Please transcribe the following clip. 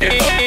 Oh,